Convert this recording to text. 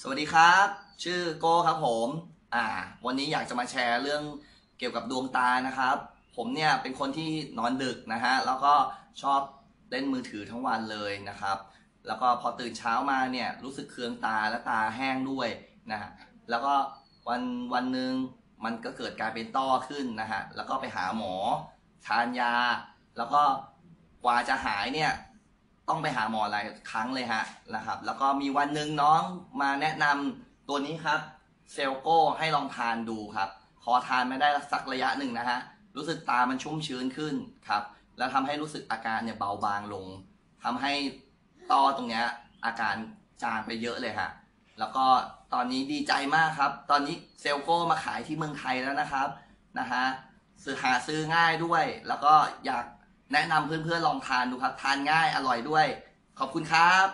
สวัสดีครับ ชื่อโก้ครับผม อ่า วันนี้อยากจะมาแชร์เรื่องเกี่ยวกับดวงตานะครับ ผมเนี่ยเป็นคนที่นอนดึกนะฮะ แล้วก็ชอบเล่นมือถือทั้งวันเลยนะครับ แล้วก็พอตื่นเช้ามาเนี่ยรู้สึกเคืองตาและตาแห้งด้วยนะฮะ แล้วก็วันวันหนึ่งมันก็เกิดการเป็นต้อขึ้นนะฮะ แล้วก็ไปหาหมอทานยา แล้วก็กว่าจะหายเนี่ย ต้องไปหาหมอหลายครั้งเลยฮะนะครับ แล้วก็มีวันหนึ่งน้องมาแนะนำตัวนี้ครับ เซลโก้ให้ลองทานดูครับ พอทานไม่ได้สักระยะหนึ่งนะฮะ รู้สึกตามันชุ่มชื้นขึ้นครับ แล้วทำให้รู้สึกอาการเนี่ยเบาบางลงทำให้ต้อตรงเนี้ยอาการจางไปเยอะเลยฮะ แล้วก็ตอนนี้ดีใจมากครับ ตอนนี้เซลโก้มาขายที่เมืองไทยแล้วนะครับนะฮะซื้อหาซื้อง่ายด้วย แล้วก็อยาก แนะนำเพื่อนๆลองทานดูครับ ทานง่ายอร่อยด้วย ขอบคุณครับ